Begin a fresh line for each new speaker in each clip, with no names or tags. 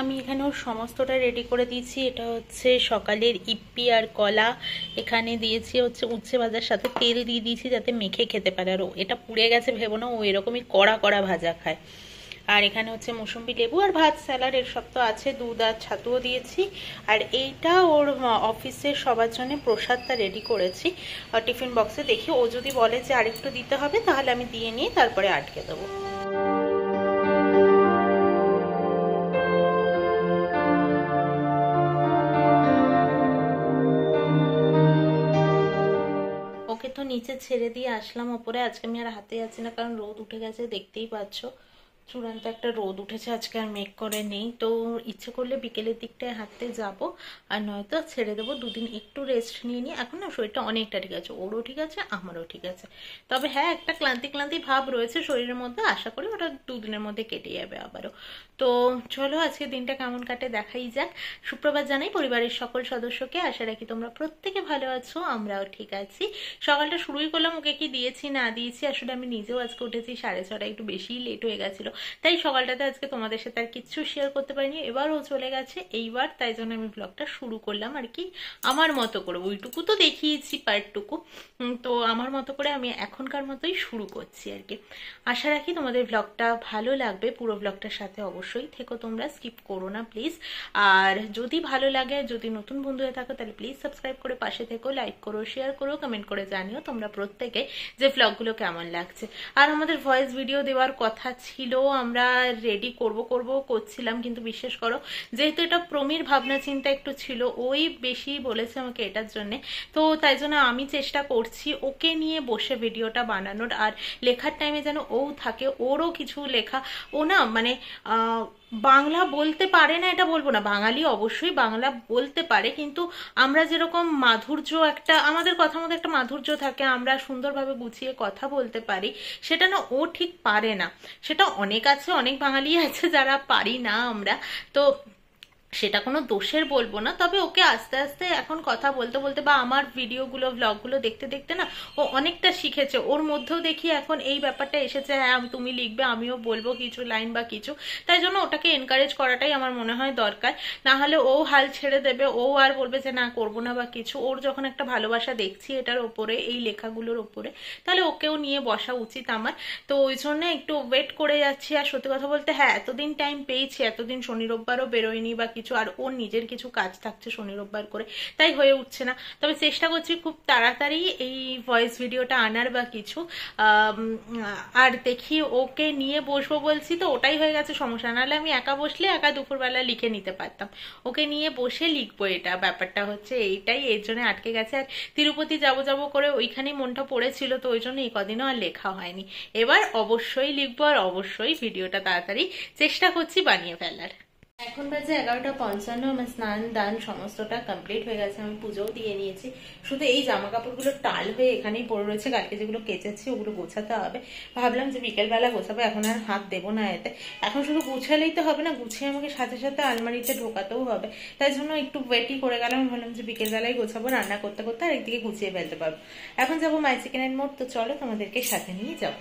আমি এখানে ওর সমস্তটা রেডি করে দিয়েছি। এটা হচ্ছে সকালের ইপ্পি আর কলা। এখানে দিয়েছি হচ্ছে উচ্ছে ভাজার সাথে তেল দিয়ে দিয়েছি যাতে মেখে খেতে পারে। আর এটা পুড়ে গেছে ভেবো না, ও এরকমই কড়া কড়া ভাজা খায়। আর এখানে হচ্ছে মৌসুম্বি লেবু আর ভাত, স্যালাড, এর সব তো আছে। দুধ আর ছাতুও দিয়েছি। আর এইটা ওর অফিসে সবার জন্য প্রসাদটা রেডি করেছি। আর টিফিন বক্সে দেখি। ও যদি বলে যে আরেকটু দিতে হবে, তাহলে আমি দিয়ে নিয়ে তারপরে আটকে দেবো। নিচে ছেড়ে দিয়ে আসলাম ওপরে। আজকে আমি আর হাতে যাচ্ছি না, কারণ রোদ উঠে গেছে, দেখতেই পাচ্ছ। চূড়ান্ত একটা রোদ উঠেছে, আজকে আর মেক করে নেই তো ইচ্ছে করলে বিকেলের দিকটায় হাঁটতে যাব, আর নয়তো ছেড়ে দেবো, দুদিন একটু রেস্ট নিয়ে নিই এখন না শরীরটা অনেকটা ঠিক আছে, ওরও ঠিক আছে, আমারও ঠিক আছে। তবে হ্যাঁ একটা ক্লান্তি ক্লান্তি ভাব রয়েছে শরীরের মধ্যে, আশা করি ওটা দুদিনের মধ্যে কেটে যাবে আবারও। তো চলো আজকে দিনটা কেমন কাটে দেখাই যাক। সুপ্রভাত জানাই পরিবারের সকল সদস্যকে, আশা রাখি তোমরা প্রত্যেকে ভালো আছো, আমরাও ঠিক আছি। সকালটা শুরুই করলাম, ওকে কি দিয়েছি না দিয়েছি, আসলে আমি নিজেও আজকে উঠেছি সাড়ে ছটা, একটু বেশি লেট হয়ে গেছিল। তাই সকালটাতে আজকে তোমাদের সাথে আর কিচ্ছু শেয়ার করতে পারিনি। এবারও চলে গেছে এইবার, তাই জন্য আমি ব্লগটা শুরু করলাম আর কি। আমার মতো করে, ওইটুকু তো দেখিয়েছি পার্টটুকু। তো আমার মতো করে আমি এখনকার মতোই শুরু করছি আর কি। আশা রাখি তোমাদের ব্লগটা ভালো লাগবে। পুরো ব্লগটার সাথে অবশ্যই থেকো তোমরা স্কিপ করো না প্লিজ আর যদি ভালো লাগে যদি নতুন বন্ধু হয়ে থাকো, তাহলে প্লিজ সাবস্ক্রাইব করে পাশে থেকো লাইক করো শেয়ার করো কমেন্ট করে জানিও তোমরা প্রত্যেকে যে ব্লগগুলো কেমন লাগছে। আর আমাদের ভয়েস ভিডিও দেওয়ার কথা ছিল আমরা রেডি করব করব, করছিলাম, কিন্তু বিশ্বাস করো, যেহেতু এটা প্রমির ভাবনা চিন্তা একটু ছিল, ওই বেশি বলেছে আমাকে এটার জন্য। তো তাই জন্য আমি চেষ্টা করছি ওকে নিয়ে বসে ভিডিওটা বানানোর, আর লেখার টাইমে যেন ও থাকে, ওরও কিছু লেখা, ও না মানে বাংলা বলতে পারে না, এটা বলব না। বাঙালি অবশ্যই বাংলা বলতে পারে, কিন্তু আমরা যেরকম মাধুর্য একটা, আমাদের কথার মধ্যে একটা মাধুর্য থাকে, আমরা সুন্দরভাবে গুছিয়ে কথা বলতে পারি, সেটা না ও ঠিক পারে না। সেটা অনেক আছে, অনেক বাঙালি আছে যারা পারি না আমরা। তো সেটা কোনো দোষের বলব না, তবে ওকে আস্তে আস্তে এখন কথা বলতে বলতে বা আমার ভিডিওগুলো ব্লগগুলো দেখতে দেখতে না, ও অনেকটা শিখেছে। ওর মধ্যেও দেখি এখন এই ব্যাপারটা এসেছে হ্যাঁ তুমি লিখবে, আমিও বলব কিছু লাইন বা কিছু। তাই জন্য ওটাকে এনকারেজ করাটাই আমার মনে হয় দরকার। না হলে ও হাল ছেড়ে দেবে, ও আর বলবে যে, না, করব না বা কিছু। ওর যখন একটা ভালোবাসা দেখছি এটার ওপরে, এই লেখাগুলোর ওপরে, তাহলে ওকেও নিয়ে বসা উচিত আমার। তো ওই জন্য একটু ওয়েট করে যাচ্ছি। আর সত্যি কথা বলতে হ্যাঁ এতদিন টাইম পেয়েছি, এতদিন শনি রোববারও বেরোয়নি বা কিছু আর ওর নিজের কিছু কাজ থাকছে শনি রোববার করে। তাই হয়ে উঠছে না। তবে চেষ্টা করছি খুব তাড়াতাড়ি এই ভয়েস ভিডিওটা আনার বা কিছু। আর দেখি ওকে নিয়ে বসবো বলছি তো, ওটাই হয়ে গেছে সমস্যা। নাহলে আমি একা বসলে একা দুপুরবেলা লিখে নিতে পারতাম। ওকে নিয়ে বসে লিখব এটা। ব্যাপারটা হচ্ছে এইটাই, এর জন্য আটকে গেছে। আর তিরুপতি যাব যাব করে ওইখানেই মনটা পড়েছিল তো, ওই জন্য এই কদিনও আর লেখা হয়নি। এবার অবশ্যই লিখব, আর অবশ্যই ভিডিওটা তাড়াতাড়ি চেষ্টা করছি বানিয়ে ফেলার। এখন বাজে এগারোটা পঞ্চান্ন, আমার স্নান, দান সমস্তটা কমপ্লিট হয়ে গেছে, আমি পুজোও দিয়ে নিয়েছি। শুধু এই জামা কাপড়গুলো টাল হয়ে এখানেই পড়ে রয়েছে, কালকে যেগুলো কেচেছি ওগুলো গোছাতে হবে। ভাবলাম যে বিকেলবেলা গোছাবো, এখন আর হাত দেবো না এতে। এখন শুধু গুছালেই তো হবে না, গুছিয়ে আমাকে সাথে সাথে আলমারিতে ঢোকাতেও হবে। তাই জন্য একটু ওয়েটই করে গেলাম ভাবলাম যে বিকেলবেলায় গোছাবো, রান্না করতে করতে আর একদিকে গুছিয়ে ফেলতে পারব। এখন যাব মাই চিকেনের মোড় তো চলো তোমাদেরকে সাথে নিয়ে যাব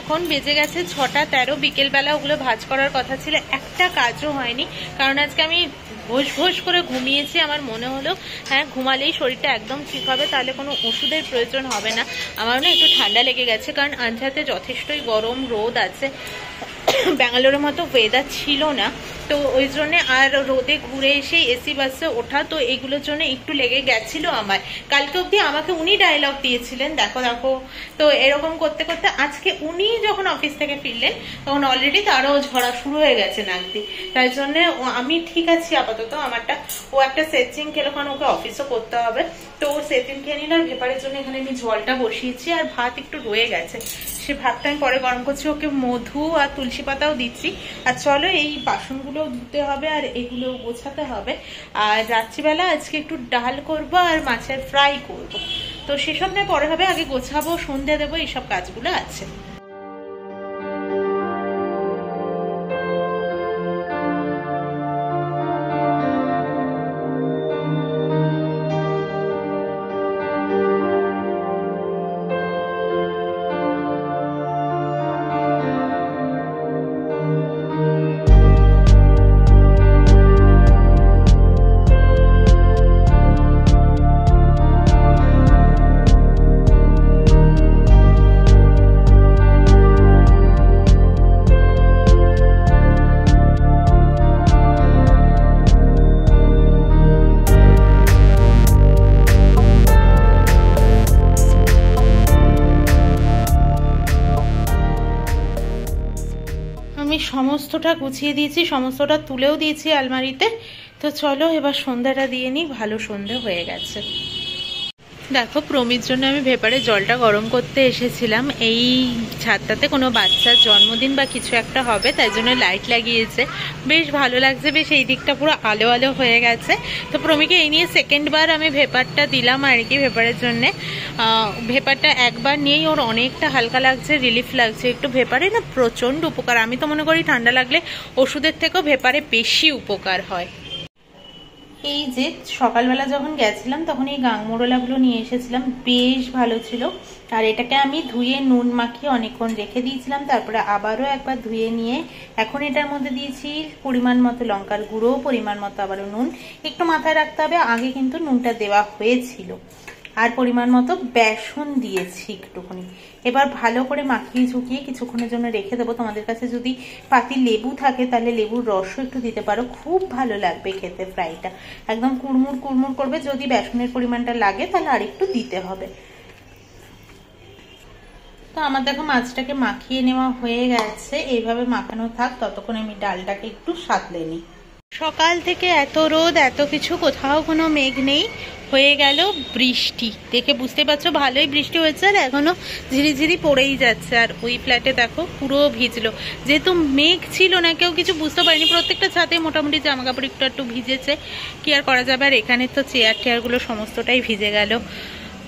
এখন বেজে গেছে ছটা তেরো, বিকেলবেলা ওগুলো ভাজ করার কথা ছিল। একটা কাজও হয়নি, কারণ আজকে আমি ঘোষ ঘোষ করে ঘুমিয়েছি, আমার মনে হলো হ্যাঁ ঘুমালেই শরীরটা একদম ঠিক হবে, তাহলে কোনো ওষুধের প্রয়োজন হবে না। আমার না একটু ঠান্ডা লেগে গেছে, কারণ আঞ্জাতে যথেষ্টই গরম রোদ আছে। ব্যাঙ্গালোরের মতো ওয়েদার ছিল না। তো ওই জন্য আর রোদে ঘুরে এসে এসি বাসে ওঠা, তো এগুলোর জন্য একটু লেগে গেছিল আমার কালকে অবধি আমাকে উনি ডায়লগ দিয়েছিলেন, দেখো দেখো। তো এরকম করতে করতে আজকে উনি যখন অফিস থেকে ফিরলেন, তখন অলরেডি তারও ঝরা শুরু হয়ে গেছে নাকদি তাই জন্য আমি ঠিক আছি আপাতত, আমারটা, ও একটা সেচিং খেলো, কারণ ওকে অফিসও করতে হবে। তো ও সেচিং খেয়ে নিল, আর ভেপারের জন্য এখানে আমি জলটা বসিয়েছি, আর ভাত একটু রয়ে গেছে। সে ভাতটা আমি পরে গরম করছি, ওকে মধু আর তুলসী পাতাও দিচ্ছি। আর চলো এই বাসনগুলো ধুতে হবে আর এগুলো গোছাতে হবে। আর রাত্রিবেলা আজকে একটু ডাল করব আর মাছের ফ্রাই করব। তো সেসব নিয়ে পরে হবে, আগে গোছাবো, সন্ধ্যা দেবো, এইসব কাজগুলো আছে। সমস্তটা গুছিয়ে দিয়েছি, সমস্তটা তুলেও দিয়েছি আলমারিতে। তো চলো এবার সন্ধ্যাটা দিয়ে নিই, ভালো সন্ধ্যে হয়ে গেছে। দেখো প্রমির জন্য আমি ভেপারে জলটা গরম করতে এসেছিলাম। এই ছাদটাতে কোনো বাচ্চার জন্মদিন বা কিছু একটা হবে, তাই জন্য লাইট লাগিয়েছে। বেশ ভালো লাগছে, বেশ এই দিকটা পুরো আলো আলো হয়ে গেছে। তো প্রমিকে এই নিয়ে সেকেন্ডবার আমি ভেপারটা দিলাম আর কি ভেপারের জন্যে। ভেপারটা একবার নিয়েই ওর অনেকটা হালকা লাগছে রিলিফ লাগছে। একটু ভেপারে না প্রচণ্ড উপকার। আমি তো মনে করি ঠান্ডা লাগলে ওষুধের থেকেও ভেপারে বেশি উপকার হয়। এই যে সকালবেলা যখন গেছিলাম, তখন এই গাংমোড়লাগুলো নিয়ে এসেছিলাম। বেশ ভালো ছিল। আর এটাকে আমি ধুয়ে নুন মাখিয়ে অনেকক্ষণ রেখে দিয়েছিলাম। তারপরে আবারও একবার ধুয়ে নিয়ে এখন এটার মধ্যে দিয়েছি পরিমাণ মতো লঙ্কার গুঁড়ো, পরিমাণ মতো আবারও নুন। একটু মাথায় রাখতে হবে, আগে কিন্তু নুনটা দেওয়া হয়েছিল। আর পরিমাণ মতো বেসন দিয়েছি একটুখানি। এবার ভালো করে মাখিয়ে ঝুঁকিয়ে কিছুক্ষণের জন্য রেখে দেবো। তোমাদের কাছে যদি পাতি লেবু থাকে, তাহলে লেবুর রসও একটু দিতে পারো। খুব ভালো লাগবে খেতে ফ্রাইটা। একদম কুড়মুড় কুড়মুড় করবে। যদি বেসনের পরিমাণটা লাগে, তাহলে আরেকটু দিতে হবে। তো আমার দেখো মাছটাকে মাখিয়ে নেওয়া হয়ে গেছে। এইভাবে মাখানো থাক, ততক্ষণ আমি ডালটাকে একটু সাতলে নিই। সকাল থেকে এত রোদ, এত কিছু, কোথাও কোনো মেঘ নেই। হয়ে গেল বৃষ্টি। দেখে বুঝতে পারছ, ভালোই বৃষ্টি হয়েছে আর এখনও ঝিরিঝিরি পড়েই যাচ্ছে। আর ওই ফ্ল্যাটে দেখো পুরো ভিজলো। যেহেতু মেঘ ছিল না, কেউ কিছু বুঝতে পারেনি। প্রত্যেকটা ছাদে মোটামুটি জামা কাপড় একটু একটু ভিজেছে। কি আর করা যাবে? আর এখানে তো চেয়ার টেয়ারগুলো সমস্তটাই ভিজে গেল।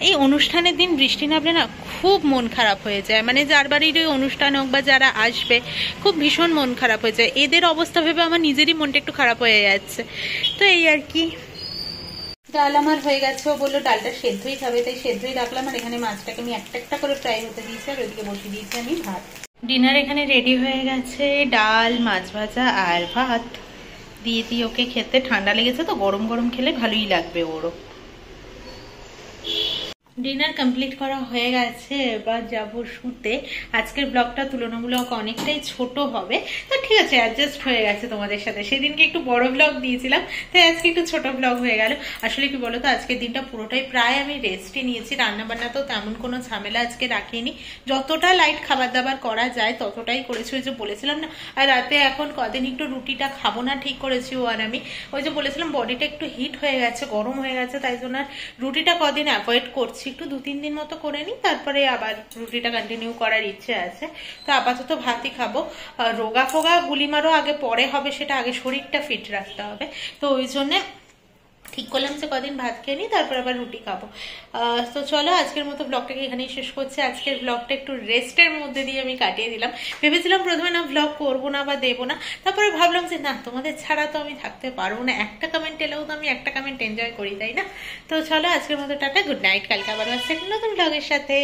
এই অনুষ্ঠানের দিন বৃষ্টি নামলে না খুব মন খারাপ হয়ে যায়। মানে যার বাড়ির ওই অনুষ্ঠান হোক বা যারা আসবে, খুব ভীষণ মন খারাপ হয়ে যায়। এদের অবস্থা ভেবে আমার নিজেরই মনটা একটু খারাপ হয়ে যাচ্ছে। তো এই আর কি। ডাল আমার হয়ে গেছে। ও বলল, ডালটা সেদ্ধই খাবে। তাই সেদ্ধই রাখলাম আর এখানে মাছটাকে আমি একটা একটা করে ফ্রাই হতে দিয়েছি আর ওইদিকে বসিয়ে দিয়েছি আমি ভাত। ডিনার এখানে রেডি হয়ে গেছে। ডাল, মাছ ভাজা আর ভাত। দিয়ে দিয়ে ওকে খেতে ঠান্ডা লেগেছে তো, গরম গরম খেলে ভালোই লাগবে ওরও। ডিনার কমপ্লিট করা হয়ে গেছে, এবার যাব শুতে। আজকের ব্লগটা তুলনামূলক অনেকটাই ছোট হবে। তো ঠিক আছে অ্যাডজাস্ট হয়ে গেছে তোমাদের সাথে। সেদিনকে একটু বড় ব্লগ দিয়েছিলাম, তাই আজকে একটু ছোট ব্লগ হয়ে গেল। আসলে কি বলতো, আজকের দিনটা পুরোটাই প্রায় আমি রেস্টই নিয়েছি। রান্নাবান্না তো তেমন কোনো ঝামেলা আজকে রাখিনি। যতটা লাইট খাবার দাবার করা যায়, ততটাই করেছি। ওই যে বলেছিলাম না, আর রাতে এখন কদিন একটু রুটিটা খাব না, ঠিক করেছি ও আর আমি। ওই যে বলেছিলাম বডিটা একটু হিট হয়ে গেছে, গরম হয়ে গেছে, তাই জন্য রুটিটা কদিন অ্যাভয়েড করছি একটু দু, তিন দিন মতো করে নিই, তারপরে আবার রুটিটা কন্টিনিউ করার ইচ্ছে আছে। তো আপাতত ভাতই খাব। রোগা ফোগা গুলিমারও আগে পরে হবে, সেটা আগে শরীরটা ফিট রাখতে হবে। তো ওই জন্যে ঠিক করলাম যে কদিন ভাত খেয়ে নিই, তারপর আবার রুটি খাব। তো চলো আজকের মতো ব্লগটাকে এখানেই শেষ করছি। আজকের ব্লগটা একটু রেস্টের মধ্যে দিয়ে আমি কাটিয়ে দিলাম। ভেবেছিলাম প্রথমে না ব্লগ করব না বা দেবো না, তারপরে ভাবলাম যে না, তোমাদের ছাড়া তো আমি থাকতে পারব না। একটা এলেও তো আমি একটা কমেন্ট এনজয় করি, তাই না? তো চলো আজকের মতো টাটা গুড নাইট কালকে আবার আসছে নতুন ব্লগের সাথে।